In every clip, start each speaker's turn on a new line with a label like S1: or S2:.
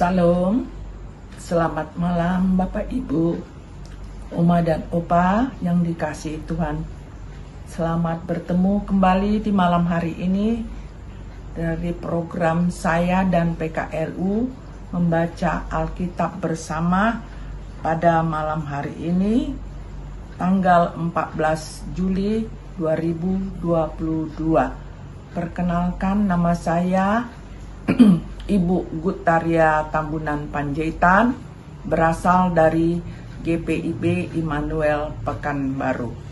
S1: Salam, selamat malam Bapak Ibu, Oma dan Opa yang dikasih Tuhan. Selamat bertemu kembali di malam hari ini dari program saya dan PKRU membaca Alkitab bersama pada malam hari ini tanggal 14 Juli 2022. Perkenalkan nama saya Ibu Gutaria Tambunan Panjaitan berasal dari GPIB Immanuel Pekanbaru.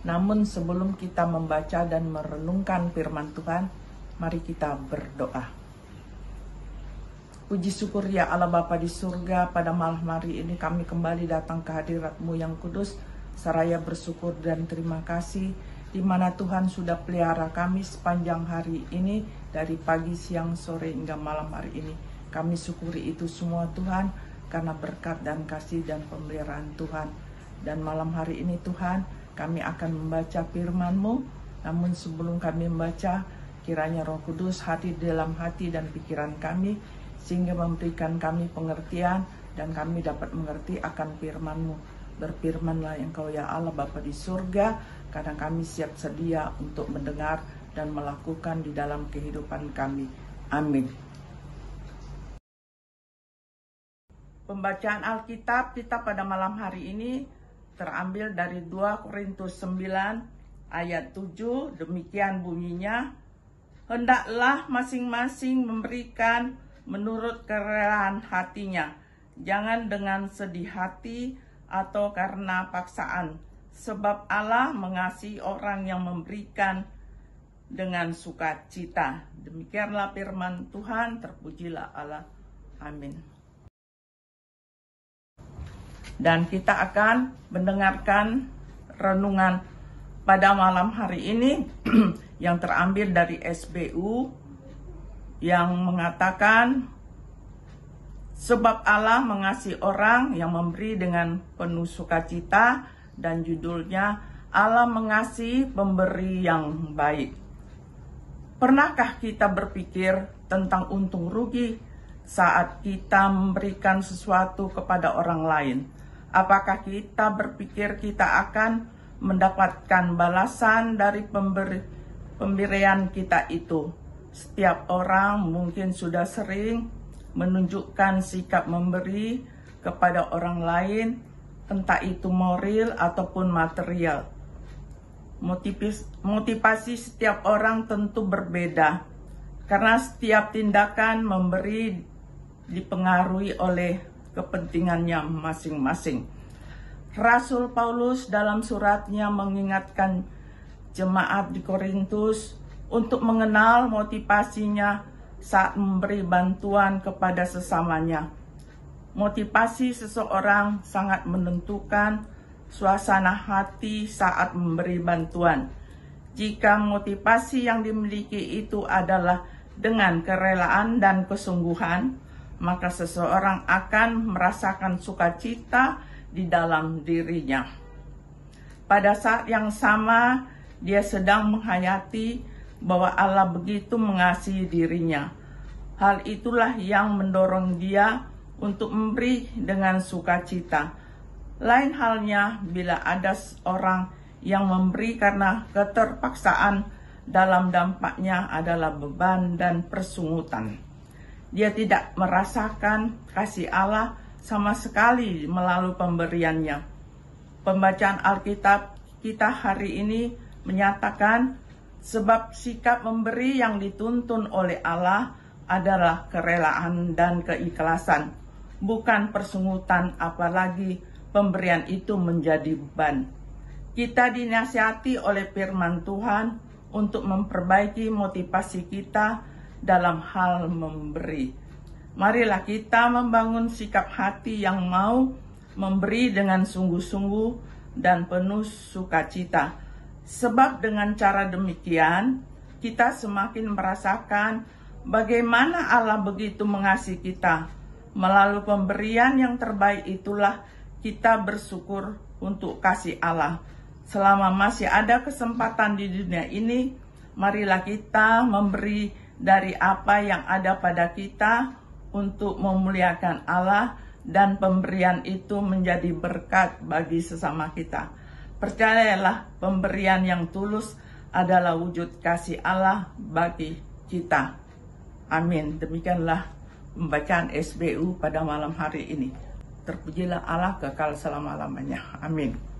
S1: Namun sebelum kita membaca dan merenungkan firman Tuhan, mari kita berdoa. Puji syukur ya Allah Bapa di surga pada malam hari ini kami kembali datang ke hadiratmu yang kudus. Seraya bersyukur dan terima kasih di mana Tuhan sudah pelihara kami sepanjang hari ini dari pagi, siang, sore hingga malam hari ini. Kami syukuri itu semua Tuhan karena berkat dan kasih dan pemeliharaan Tuhan. Dan malam hari ini Tuhan, kami akan membaca firman-Mu, namun sebelum kami membaca, kiranya Roh Kudus hadir dalam hati dan pikiran kami, sehingga memberikan kami pengertian dan kami dapat mengerti akan firman-Mu. Berfirmanlah Engkau ya Allah Bapa di surga, kadang kami siap sedia untuk mendengar dan melakukan di dalam kehidupan kami. Amin. Pembacaan Alkitab kita pada malam hari ini terambil dari 2 Korintus 9 ayat 7 demikian bunyinya. Hendaklah masing-masing memberikan menurut kerelaan hatinya. Jangan dengan sedih hati atau karena paksaan. Sebab Allah mengasihi orang yang memberikan dengan sukacita. Demikianlah firman Tuhan. Terpujilah Allah. Amin dan kita akan mendengarkan renungan pada malam hari ini yang terambil dari SBU yang mengatakan sebab Allah mengasihi orang yang memberi dengan penuh sukacita dan judulnya Allah mengasihi pemberi yang baik. Pernahkah kita berpikir tentang untung rugi saat kita memberikan sesuatu kepada orang lain? Apakah kita berpikir kita akan mendapatkan balasan dari pemberi, pemberian kita itu? Setiap orang mungkin sudah sering menunjukkan sikap memberi kepada orang lain, entah itu moral ataupun material. Motivasi setiap orang tentu berbeda, karena setiap tindakan memberi dipengaruhi oleh kepentingannya masing-masing. Rasul Paulus dalam suratnya mengingatkan jemaat di Korintus untuk mengenal motivasinya saat memberi bantuan kepada sesamanya. Motivasi seseorang sangat menentukan suasana hati saat memberi bantuan. Jika motivasi yang dimiliki itu adalah dengan kerelaan dan kesungguhan, maka seseorang akan merasakan sukacita di dalam dirinya. Pada saat yang sama, dia sedang menghayati bahwa Allah begitu mengasihi dirinya. Hal itulah yang mendorong dia untuk memberi dengan sukacita. Lain halnya bila ada orang yang memberi karena keterpaksaan dalam dampaknya adalah beban dan persungutan. Dia tidak merasakan kasih Allah sama sekali melalui pemberiannya. Pembacaan Alkitab kita hari ini menyatakan sebab sikap memberi yang dituntun oleh Allah adalah kerelaan dan keikhlasan, bukan persungutan apalagi pemberian itu menjadi beban. Kita dinasihati oleh firman Tuhan untuk memperbaiki motivasi kita dalam hal memberi. Marilah kita membangun sikap hati yang mau memberi dengan sungguh-sungguh dan penuh sukacita. Sebab dengan cara demikian, kita semakin merasakan bagaimana Allah begitu mengasihi kita. Melalui pemberian yang terbaik itulah kita bersyukur untuk kasih Allah. Selama masih ada kesempatan di dunia ini, marilah kita memberi dari apa yang ada pada kita untuk memuliakan Allah dan pemberian itu menjadi berkat bagi sesama kita. Percayalah pemberian yang tulus adalah wujud kasih Allah bagi kita. Amin. Demikianlah pembacaan SBU pada malam hari ini. Terpujilah Allah kekal selama-lamanya. Amin.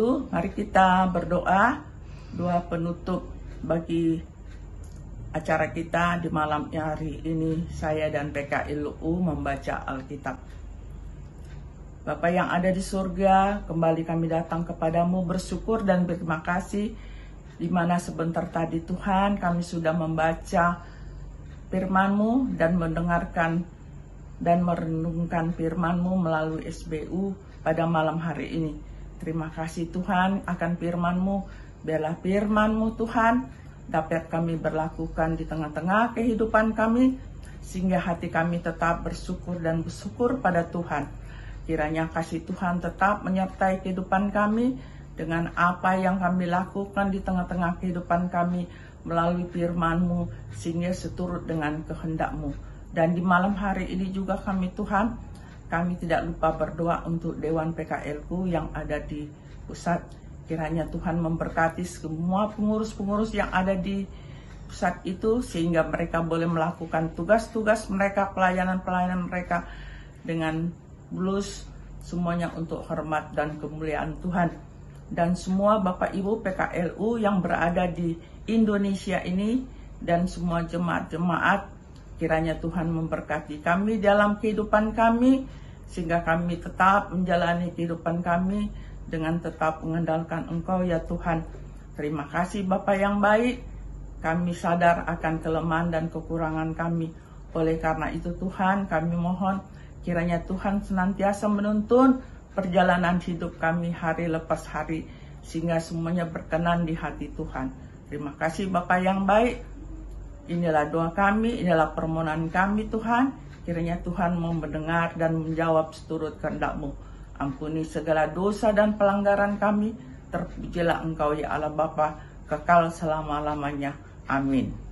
S1: Ibu, mari kita berdoa doa penutup bagi acara kita di malam hari ini. Saya dan PKLU membaca Alkitab. Bapak yang ada di surga, kembali kami datang kepadamu bersyukur dan berterima kasih di mana sebentar tadi Tuhan kami sudah membaca firman-Mu dan mendengarkan dan merenungkan firman-Mu melalui SBU pada malam hari ini. Terima kasih Tuhan akan firman-Mu. Biarlah firman-Mu Tuhan dapat kami berlakukan di tengah-tengah kehidupan kami sehingga hati kami tetap bersyukur dan bersyukur pada Tuhan. Kiranya kasih Tuhan tetap menyertai kehidupan kami dengan apa yang kami lakukan di tengah-tengah kehidupan kami melalui firman-Mu sehingga seturut dengan kehendak-Mu. Dan di malam hari ini juga kami Tuhan kami tidak lupa berdoa untuk Dewan PKLku yang ada di pusat. Kiranya Tuhan memberkati semua pengurus-pengurus yang ada di pusat itu sehingga mereka boleh melakukan tugas-tugas mereka, pelayanan-pelayanan mereka dengan bulus semuanya untuk hormat dan kemuliaan Tuhan. Dan semua Bapak Ibu PKLU yang berada di Indonesia ini dan semua jemaat-jemaat kiranya Tuhan memberkati kami dalam kehidupan kami sehingga kami tetap menjalani kehidupan kami dengan tetap mengandalkan Engkau ya Tuhan. Terima kasih Bapak yang baik. Kami sadar akan kelemahan dan kekurangan kami. Oleh karena itu Tuhan kami mohon kiranya Tuhan senantiasa menuntun perjalanan hidup kami hari lepas hari sehingga semuanya berkenan di hati Tuhan. Terima kasih Bapak yang baik. Inilah doa kami, inilah permohonan kami Tuhan. Kiranya Tuhan mau mendengar dan menjawab seturut kehendakmu. Ampuni segala dosa dan pelanggaran kami. Terpujilah engkau ya Allah Bapa kekal selama-lamanya. Amin.